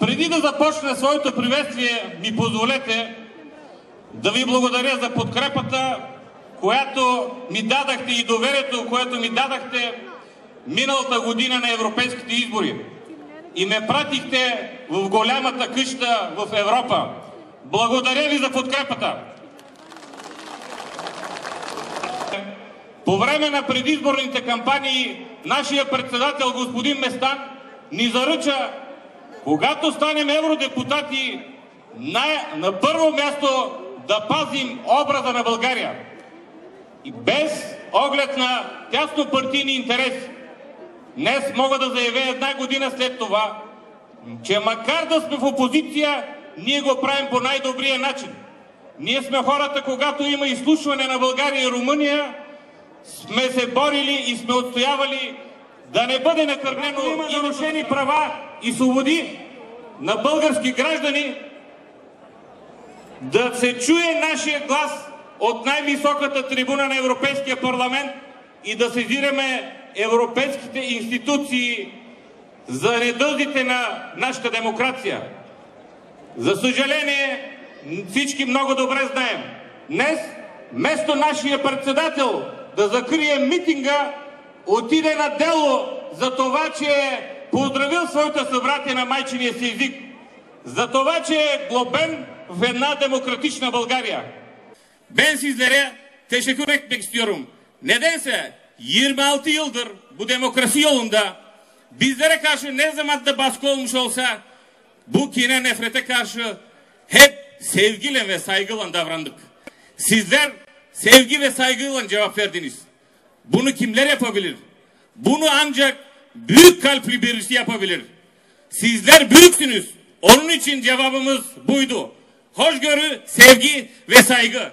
Преди да започна своето приветствие, ми позволете да ви благодаря за подкрепата, която ми дадахте и доверието, което ми дадахте миналата година на европейските избори. И ме пратихте в голямата къща в Европа. Благодаря ви за подкрепата! По време на предизборните кампании нашия председател господин Местан ни заръча, когато станем евродепутати, на, на първо място да пазим образа на България. И без оглед на тясно партийни интереси. Днес мога да заявя една година след това, че макар да сме в опозиция, ние го правим по най-добрия начин. Ние сме хората, когато има изслушване на България и Румъния, сме се борили и сме отстоявали да не бъде накърнено има нарушени права и свободи на български граждани, да се чуе нашия глас от най-високата трибуна на Европейския парламент и да сезираме европейските институции за недълзите на нашата демокрация. За съжаление, всички много добре знаем, днес вместо нашия председател да закрие митинга, отиде на дело за това, че е поздравил своите събратия на майчиния си език. За това, че е глобен в една demokratична България. Ben sizlere teşekkür etmek istiyorum. Nedense 26 yıldır bu demokrasi yolunda bizlere karşı ne zaman da baskı olmuş olsa bu kine nefrete karşı hep sevgiyle ve saygıyla davrandık. Sizler sevgi ve saygıyla cevap verdiniz. Bunu kimler yapabilir? Bunu ancak büyük kalpli birisi yapabilir. Sizler büyüksünüz. Onun için cevabımız buydu. Hoşgörü, sevgi ve saygı.